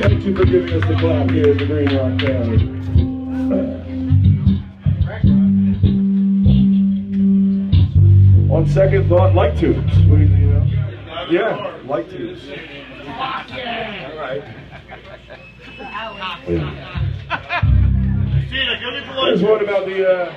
Thank you. For giving us the clap here at the Green Rock family. On second thought, like tubes. What do you, you know? Yeah, like tubes. All right. There's one about the uh,